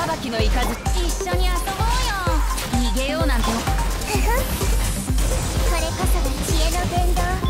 さばきのいかず一緒に遊ぼうよ。逃げようなんて。これこそが知恵の伝道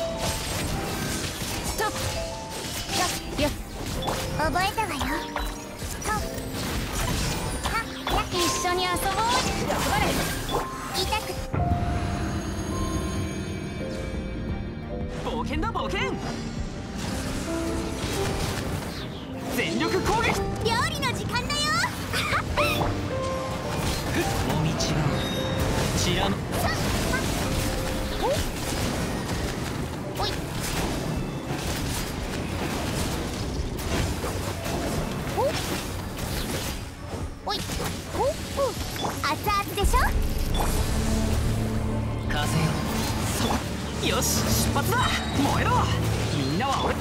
覚えたわよ一緒に遊ぼう。冒険だ冒険全力攻撃料理の時間だよもみちちらの熱々でしょ？風よ。そよし出発だ。燃えろ。みんなは俺。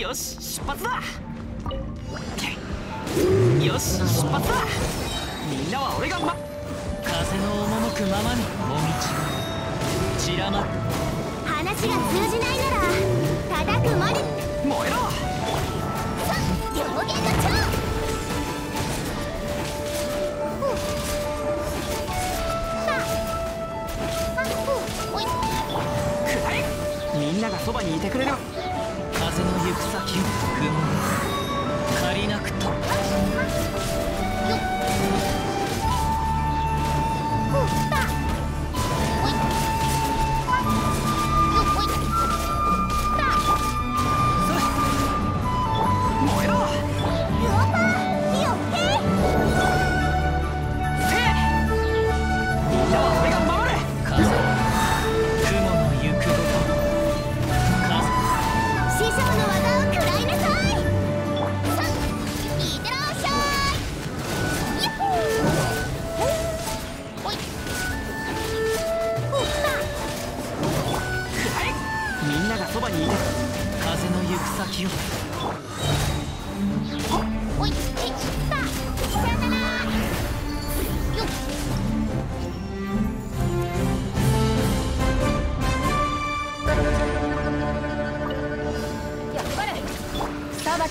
よし出発だ。よし出発だ。みんなは俺がま風の赴くままにもみち散らま話が通じないなら。行く先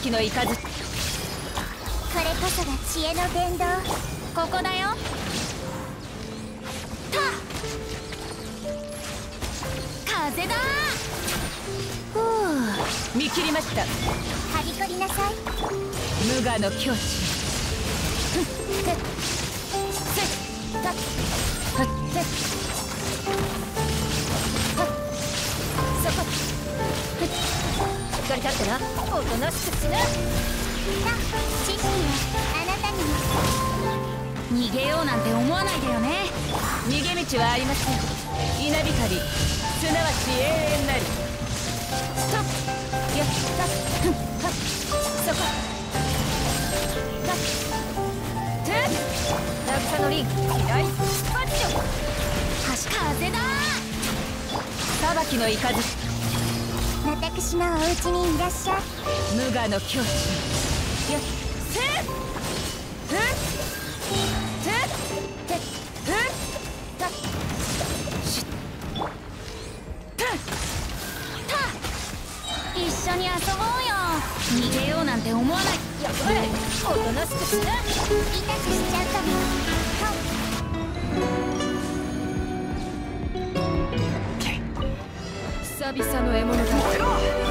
裁きの雷これこそが知恵の伝道。ここだよ。風だ。ふう。見切りました。はびこりなさい。無我の境地。ふっ。ふっ。せっ。たふっ。せっ。はっかり立ってな。おとなしくしな。さ知識はあなたにも。逃げようなんて思わないでよね。逃げ道はありません。稲光。すなわち永遠なり。とやったふんはっそこだて渚のリン左パッチョ橋風だ裁きの雷私のお家にいらっしゃい無我の境地やせっふってっふったしっ一緒に遊ぼうよ逃げようなんて思わないやっぱりおとなしくしな痛くしちゃうかも久々の獲物だ。